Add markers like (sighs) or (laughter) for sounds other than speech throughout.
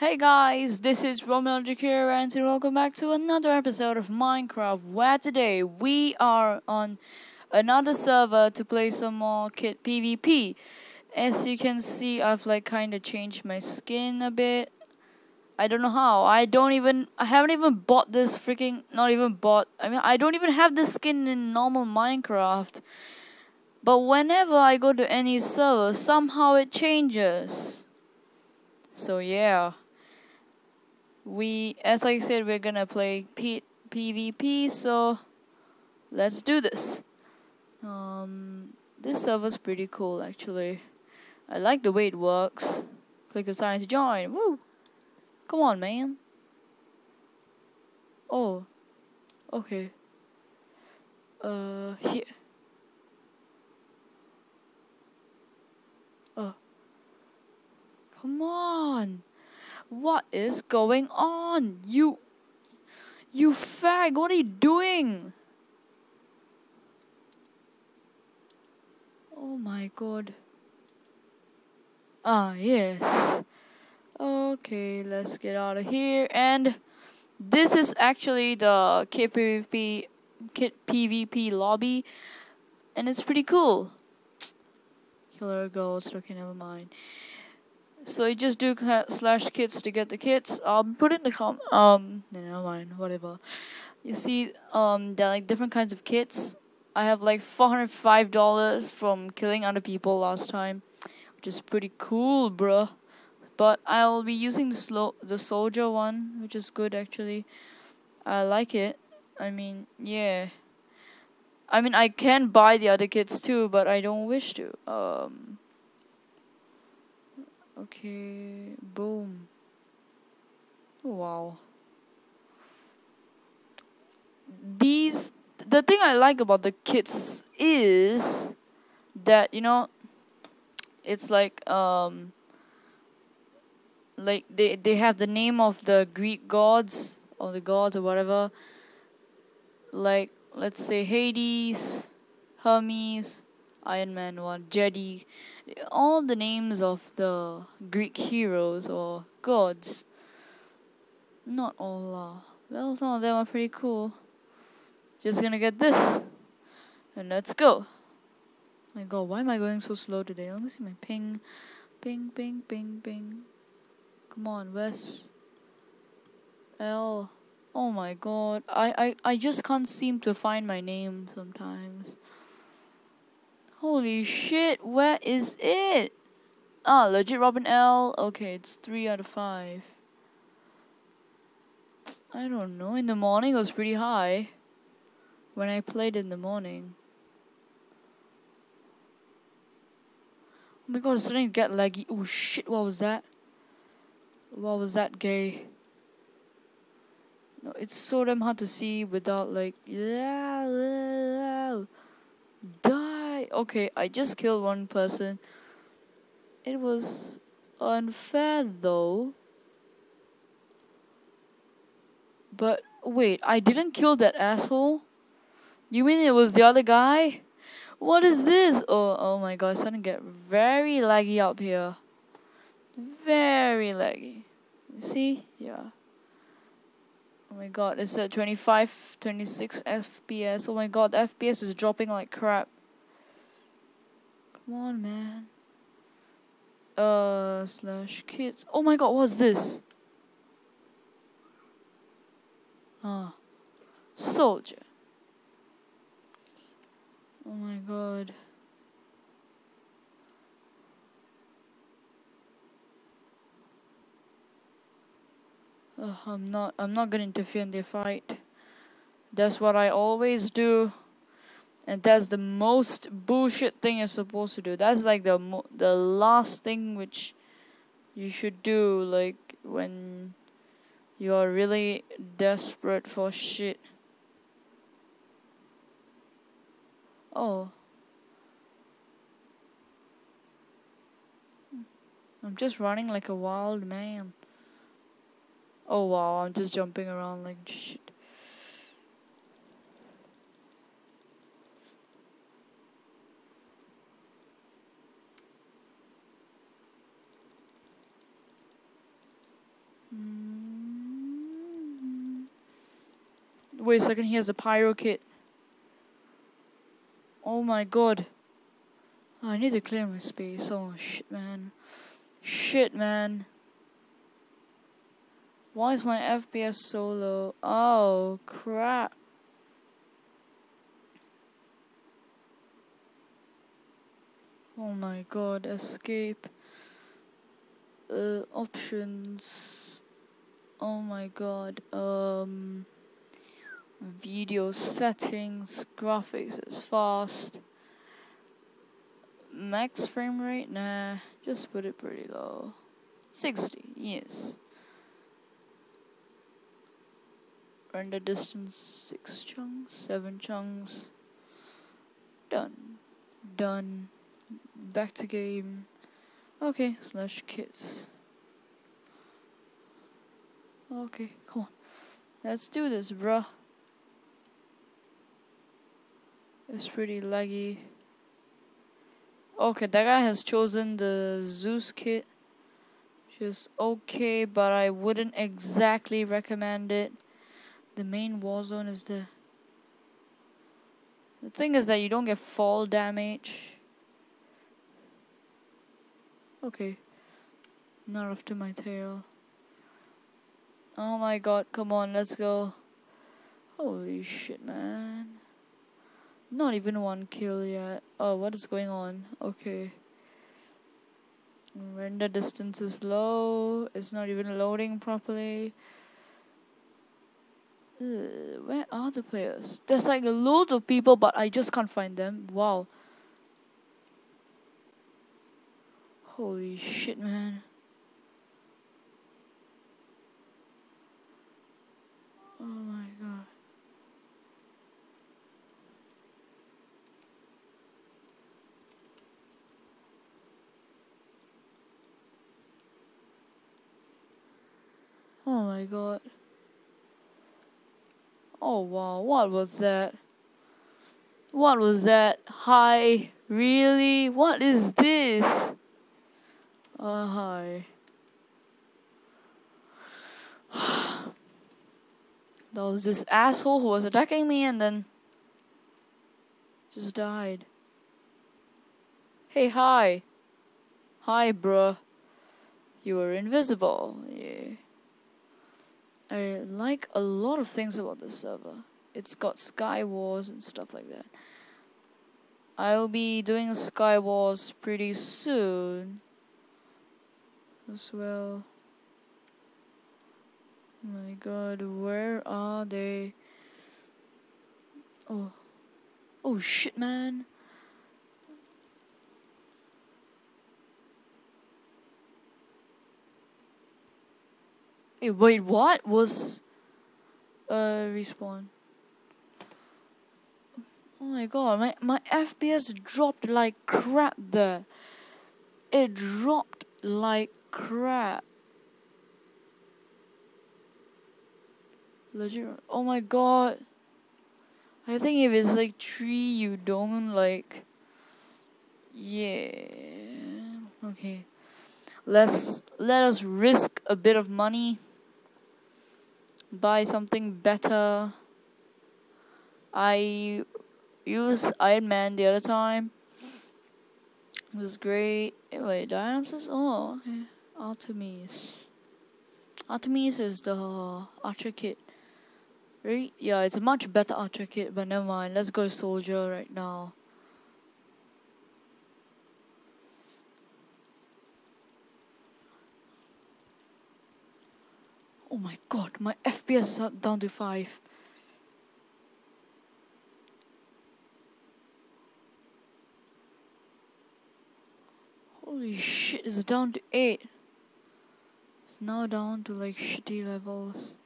Hey guys, this is Romeo Jakir and welcome back to another episode of Minecraft where today we are on another server to play some more kit PvP. As you can see, I've like kind of changed my skin a bit. I don't know how. I don't even I haven't even bought this freaking not even bought. I mean, I don't even have this skin in normal Minecraft. But whenever I go to any server, somehow it changes. So yeah. We as I said we're to play P- PvP, so let's do this. Um this server's pretty cool actually. I like the way it works. Click the sign to join. Woo! Come on, man. Oh. Okay. Uh, here. Oh. Come on. What is going on? You. You fag, what are you doing? Oh my god. Ah, yes. Okay, let's get out of here. And this is actually the KPVP Kit PvP lobby, and it's pretty cool. Killer ghost. Okay, never mind. So you just do slash kits to get the kits. I'll put it in the com. Um, never mind. Whatever. You see, um, there are like different kinds of kits. I have like four hundred five dollars from killing other people last time, which is pretty cool, bruh but I'll be using the slow the soldier one which is good actually I like it I mean yeah I mean I can buy the other kits too but I don't wish to um okay boom wow these the thing I like about the kits is that you know it's like um like they they have the name of the Greek gods or the gods or whatever. Like let's say Hades, Hermes, Iron Man one, Jedi, all the names of the Greek heroes or gods. Not all. Well, some of them are pretty cool. Just gonna get this. And let's go. My god, why am I going so slow today? Let me see my ping. Ping, ping, ping, ping. Come on, Wes. L. Oh my god. I, I, I just can't seem to find my name sometimes. Holy shit, where is it? Ah, legit Robin L. Okay, it's 3 out of 5. I don't know. In the morning it was pretty high. When I played in the morning. Oh my god, it's starting to get laggy. Oh shit, what was that? What was that gay? No, it's so damn hard to see without like die. Okay, I just killed one person. It was unfair though. But wait, I didn't kill that asshole. You mean it was the other guy? What is this? Oh, oh my god, it's starting to get very laggy up here. Very laggy. You see? Yeah. Oh my god, it's at 25, 26 FPS. Oh my god, FPS is dropping like crap. Come on, man. Uh, slash kids. Oh my god, what's this? Ah. Soldier. Oh my god. Uh, I'm not I'm not gonna interfere in their fight. That's what I always do. And that's the most bullshit thing you're supposed to do. That's like the mo- the last thing which you should do like when you are really desperate for shit. Oh. I'm just running like a wild man. Oh wow, I'm just jumping around like shit. Mm. Wait a second, he has a pyro kit. Oh my god. Oh, I need to clear my space. Oh shit, man. Shit, man. Why is my FPS so low? Oh, crap. Oh my god, escape. Uh, options. Oh my god. Um, video settings. Graphics is fast. Max frame rate? Nah, just put it pretty low. 60, yes. Render distance 6 chunks, 7 chunks. Done. Done back to game. Okay, slash kits. Okay, come on. Let's do this, bruh. It's pretty laggy. Okay, that guy has chosen the Zeus kit. Is okay, but I wouldn't exactly recommend it. The main war zone is the... The thing is that you don't get fall damage. Okay. Not after my tail. Oh my god, come on, let's go. Holy shit, man. Not even one kill yet. Oh, what is going on? Okay. Render distance is low. It's not even loading properly. Where are the players? There's like a loads of people, but I just can't find them. Wow. Holy shit, man. Oh my god. Oh my god. Oh wow, what was that? What was that? Hi, really? What is this? Uh, hi. There was this asshole who was attacking me and then just died. Hey, hi. Hi, bruh. You were invisible. Yeah. I like a lot of things about this server. It's got Sky Wars and stuff like that. I'll be doing Sky Wars pretty soon as well. My god, where are they? Oh. Oh shit, man. Hey, wait, what? Was... Uh, respawn. Oh my god, my, my FPS dropped like crap there. It dropped like crap. Legit. Oh my god. I think if it's like tree, you don't like. Yeah. Okay. Let's let us risk a bit of money. Buy something better. I used Iron Man the other time. It was great. Wait, Dynamos oh okay. Artemis. Artemis is the archer kit. Right? Yeah, it's a much better archer kit, but never mind. Let's go soldier right now. Oh my god, my FPS is up down to 5. Holy shit, it's down to 8. It's now down to like shitty levels.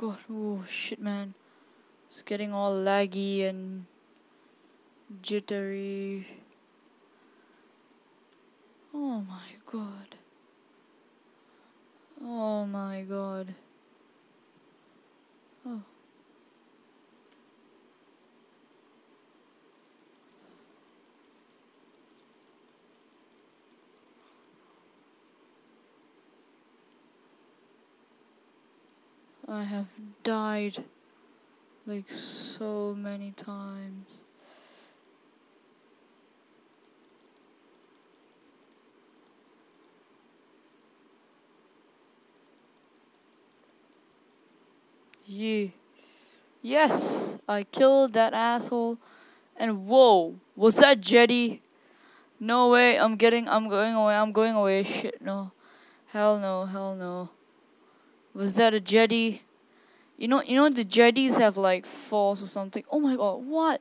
God, oh shit, man. It's getting all laggy and jittery. Oh my god. Oh my god. Oh. I have died like so many times. Yeah. Yes, I killed that asshole. And whoa, was that Jedi? No way, I'm getting, I'm going away, I'm going away. Shit, no. Hell no, hell no. Was that a Jedi? You know, you know the Jedis have like force or something. Oh my god, what?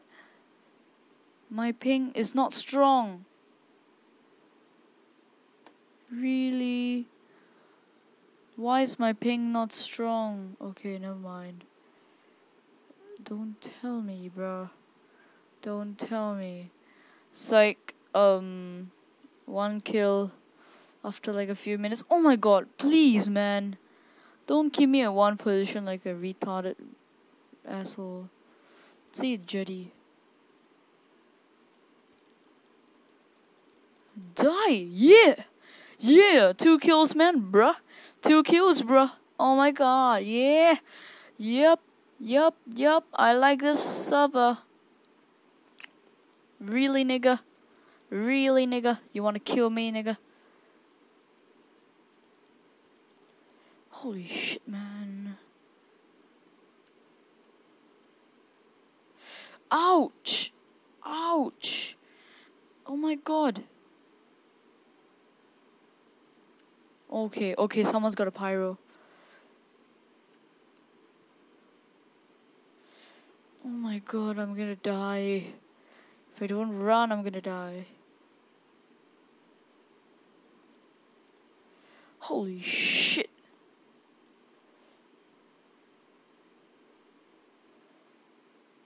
My ping is not strong. Really? Why is my ping not strong? Okay, never mind. Don't tell me, bro. Don't tell me. It's like, um, one kill after like a few minutes. Oh my god, please, man. Don't keep me in one position like a retarded asshole. See Jedi. Die! Yeah! Yeah! Two kills, man, bruh. Two kills, bruh. Oh my god, yeah. Yep, yep, yep. I like this server. Uh. Really, nigga? Really, nigga? You wanna kill me, nigga? Holy shit, man. Ouch! Ouch! Oh my god. Okay, okay, someone's got a pyro. Oh my god, I'm gonna die. If I don't run, I'm gonna die. Holy shit.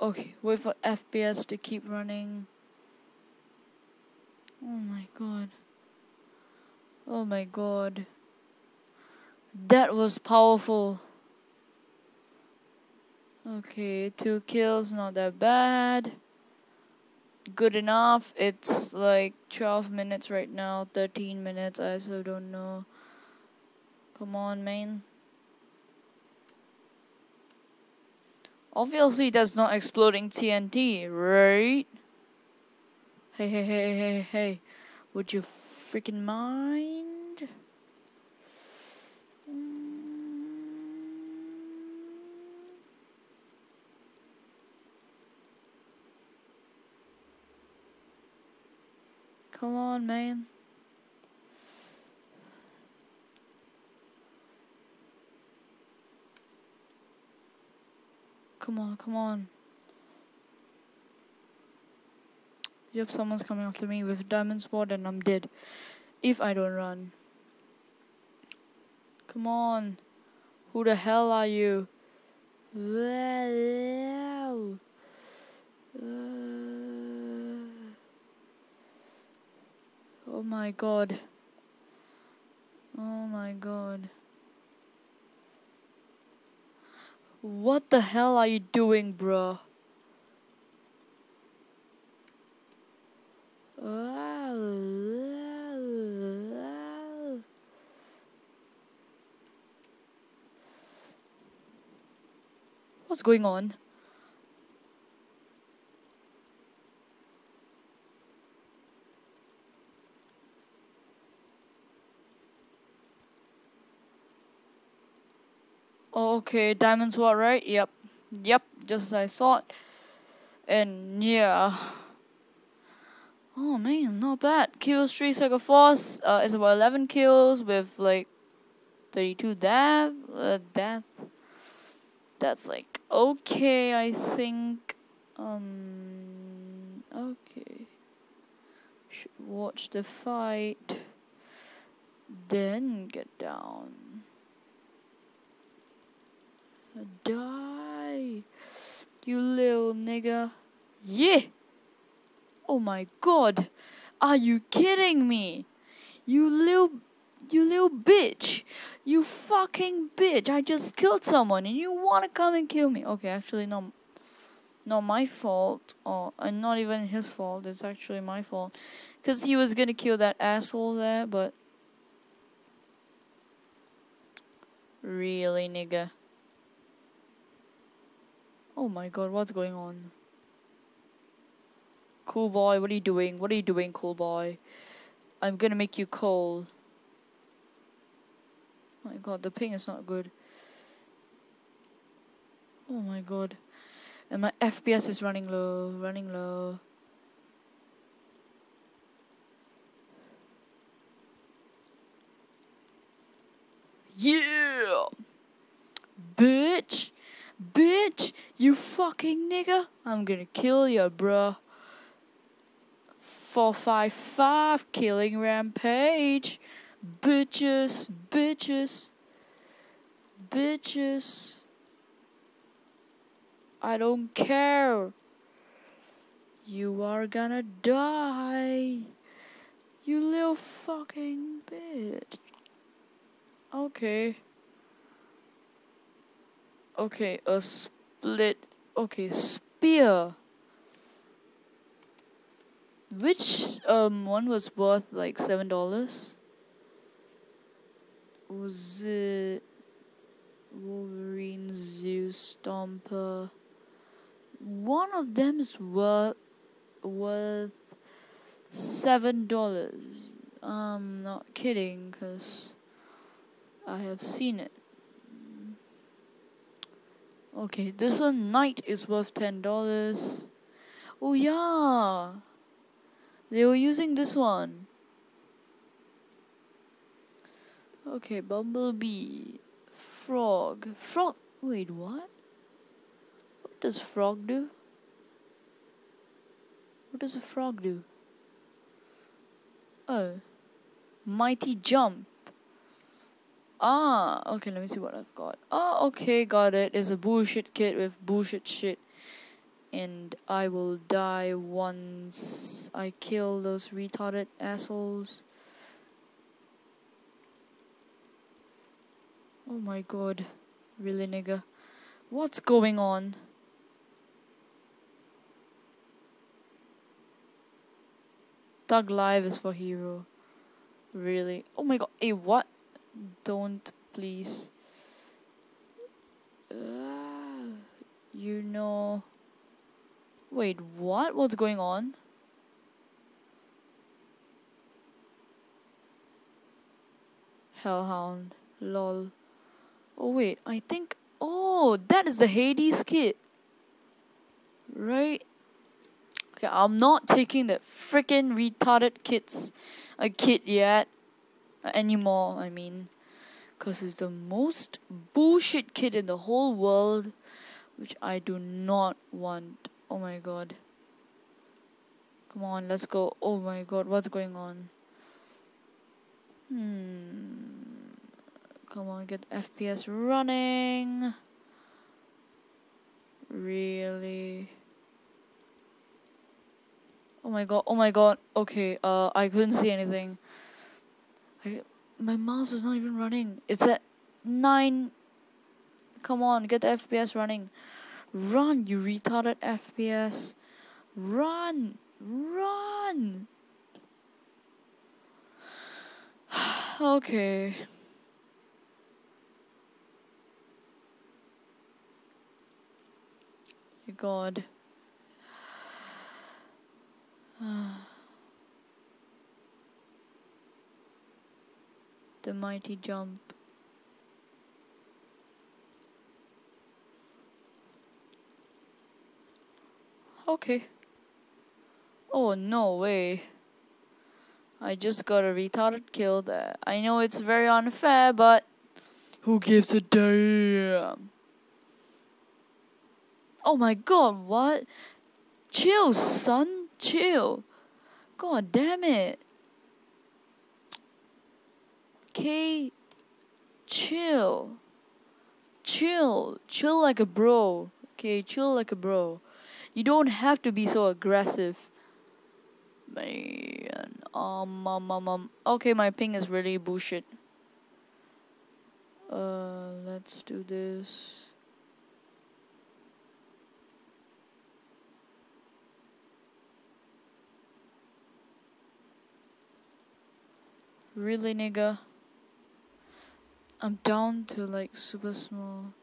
Okay, wait for FPS to keep running. Oh my god. Oh my god. That was powerful. Okay, two kills, not that bad. Good enough. It's like 12 minutes right now, 13 minutes. I also don't know. Come on, man. Obviously, that's not exploding TNT, right? Hey, hey, hey, hey, hey. Would you freaking mind? Mm. Come on, man. Come on, come on. Yep, someone's coming after me with a diamond sword and I'm dead. If I don't run. Come on. Who the hell are you? Oh my god. Oh my god. What the hell are you doing, bro? What's going on? Okay, diamond sword, right? Yep. Yep, just as I thought. And yeah. Oh man, not bad. Kill streak Psycho Force uh, is about 11 kills with like 32 death. Uh, death. That's like okay, I think. Um. Okay. Should watch the fight. Then get down. Die. You little nigga. Yeah. Oh my god. Are you kidding me? You little You little bitch. You fucking bitch. I just killed someone and you wanna come and kill me. Okay, actually no not my fault or and not even his fault. It's actually my fault. Cause he was gonna kill that asshole there, but really nigga. Oh my god, what's going on? Cool boy, what are you doing? What are you doing, cool boy? I'm gonna make you cold. Oh my god, the ping is not good. Oh my god. And my FPS is running low, running low. Yeah! Bitch! You fucking nigga! I'm gonna kill ya, bruh. 455 killing rampage. Bitches, bitches, bitches. I don't care. You are gonna die. You little fucking bitch. Okay. Okay, a split. Okay, spear. Which um one was worth like seven dollars? Was it Wolverine Zeus Stomper? One of them is worth worth seven dollars. I'm not kidding, cause I have seen it. Okay, this one Knight is worth ten dollars. Oh yeah. They were using this one. Okay, Bumblebee. Frog. Frog. Wait, what? What does frog do? What does a frog do? Oh. Mighty jump. Ah, okay, let me see what I've got. Oh, okay, got it. It's a bullshit kit with bullshit shit and I will die once I kill those retarded assholes. Oh my god. Really, nigga? What's going on? Thug Life is for hero. Really? Oh my god. Hey, what? Don't, please. Uh, you know. Wait, what? What's going on? Hellhound. Lol. Oh wait, I think oh that is the Hades kit. Right? Okay, I'm not taking that freaking retarded kits a kit yet anymore, I mean. Cause it's the most bullshit kid in the whole world which I do not want. Oh my god. Come on, let's go. Oh my god, what's going on? Hmm. Come on, get FPS running. Really? Oh my god, oh my god. Okay, uh, I couldn't see anything. My mouse is not even running. It's at 9. Come on, get the FPS running. Run, you retarded FPS. Run! Run! (sighs) okay. God. (sighs) Ah. The mighty jump. Okay. Oh, no way. I just got a retarded kill there. I know it's very unfair, but who gives a damn? Oh my god, what? Chill, son. Chill. God damn it. Okay. Chill. Chill. Chill like a bro. Okay, chill like a bro. You don't have to be so aggressive. Man, Um, um, um, um. Okay, my ping is really bullshit. Uh, let's do this. Really, nigga? I'm down to like super small.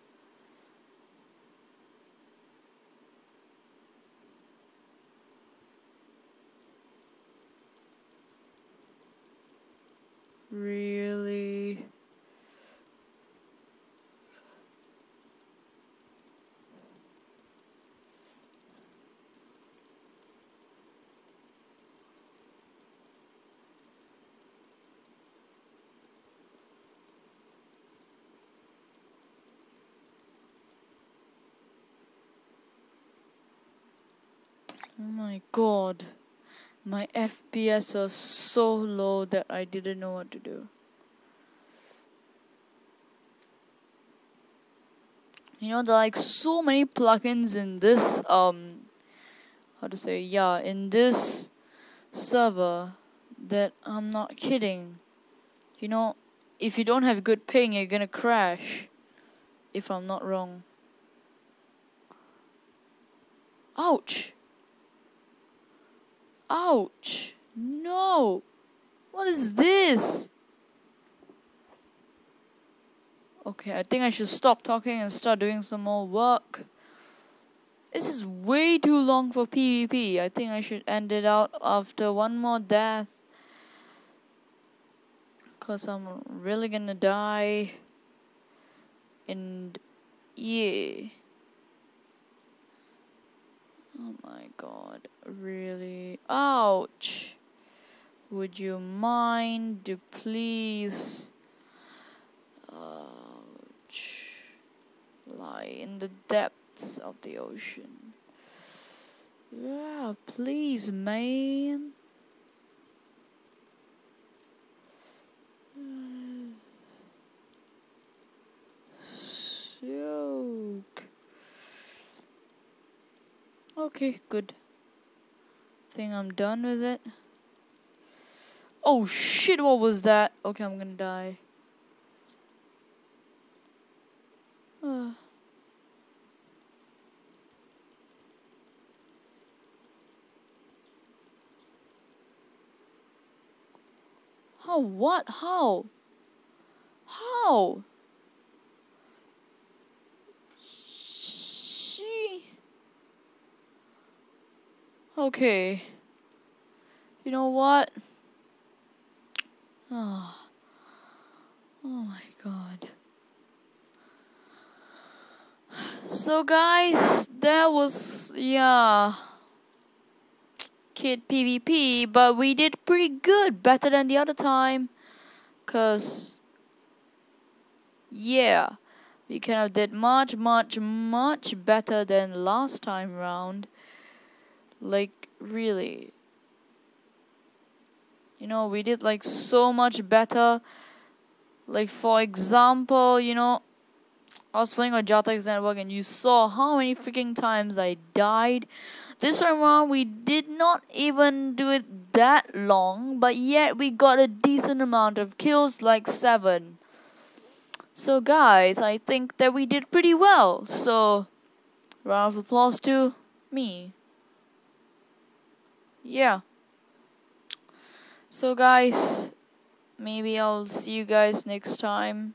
Really? Oh my god. My FPS are so low that I didn't know what to do. You know, there are like so many plugins in this, um, how to say, yeah, in this server that I'm not kidding. You know, if you don't have good ping, you're gonna crash. If I'm not wrong. Ouch! Ouch! No! What is this? Okay, I think I should stop talking and start doing some more work. This is way too long for PvP. I think I should end it out after one more death. Cause I'm really gonna die. And yeah. Oh my god, really? Ouch! Would you mind to please? Ouch. Lie in the depths of the ocean. Yeah, please, man. (sighs) Soak. Okay, good. Think I'm done with it. Oh shit, what was that? Okay, I'm gonna die. Uh. (sighs) How? What? How? How? Okay. You know what? Oh. Oh my god. So guys, that was yeah kid PvP, but we did pretty good, better than the other time. Cause yeah, we kind of did much, much, much better than last time round. Like really. You know, we did like so much better. Like for example, you know, I was playing on Jartex network and you saw how many freaking times I died. This time around, we did not even do it that long, but yet we got a decent amount of kills, like 7. So guys, I think that we did pretty well. So, round of applause to me. Yeah. So guys, maybe I'll see you guys next time.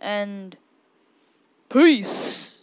And Peace.